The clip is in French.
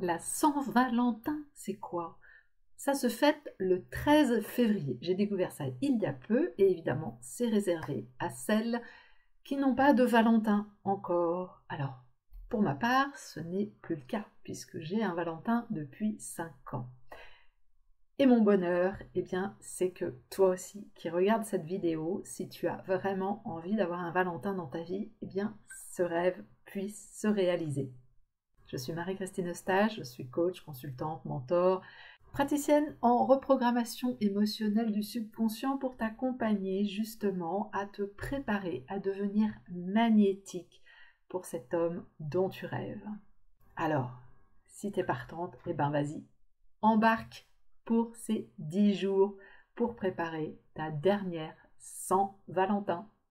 La Saint-Valentin, c'est quoi? Ça se fête le 13 février. J'ai découvert ça il y a peu et évidemment, c'est réservé à celles qui n'ont pas de Valentin encore. Alors, pour ma part, ce n'est plus le cas puisque j'ai un Valentin depuis 5 ans. Et mon bonheur, eh bien, c'est que toi aussi qui regardes cette vidéo, si tu as vraiment envie d'avoir un Valentin dans ta vie, eh bien, ce rêve puisse se réaliser. Je suis Marie-Christine Eustache, je suis coach, consultante, mentor, praticienne en reprogrammation émotionnelle du subconscient pour t'accompagner justement à te préparer à devenir magnétique pour cet homme dont tu rêves. Alors, si t'es partante, eh ben vas-y, embarque pour ces 10 jours pour préparer ta dernière sans Valentin.